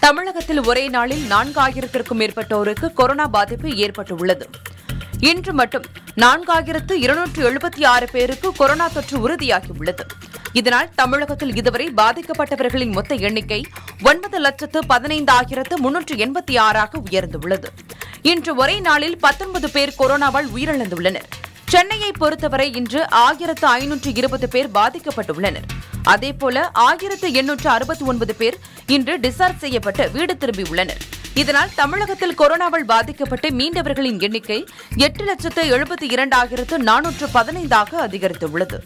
தமிழகத்தில் ஒரே நாளில் நான்காயிரத்திற்கும் மேற்பட்டோருக்கு கொரோனா பாதிப்பு ஏற்பட்டுள்ளது. இன்று மட்டும் நான்காயிரத்து இருநூற்று எழுபத்தி ஆறு பேருக்கு கொரோனா தொற்று உறுதியாகியுள்ளது. இதனால் தமிழகத்தில் இதுவரை பாதிக்கப்பட்டவர்களின் மொத்த எண்ணிக்கை ஒன்பது லட்சத்து பதினைந்தாயிரத்து முன்னூற்று எண்பத்தி ஆறாக உயர்ந்துள்ளது. இன்று ஒரே நாளில் பத்தொன்பது பேர் கொரோனாவால் உயிரிழந்துள்ளனர். சென்னையை பொறுத்தவரை இன்று ஆயிரத்து ஐநூற்று இருபது பேர் பாதிக்கப்பட்டுள்ளனர். அதேபோல ஆயிரத்து எண்ணூற்று அறுபத்தி ஒன்பது பேர் இன்று டிஸ்சார்ஜ் செய்யப்பட்டு வீடு திரும்பியுள்ளனர். இதனால் தமிழகத்தில் கொரோனாவால் பாதிக்கப்பட்டு மீண்டவர்களின் எண்ணிக்கை எட்டு லட்சத்து எழுபத்தி இரண்டாயிரத்து நானூற்று பதினைந்தாக அதிகரித்துள்ளது.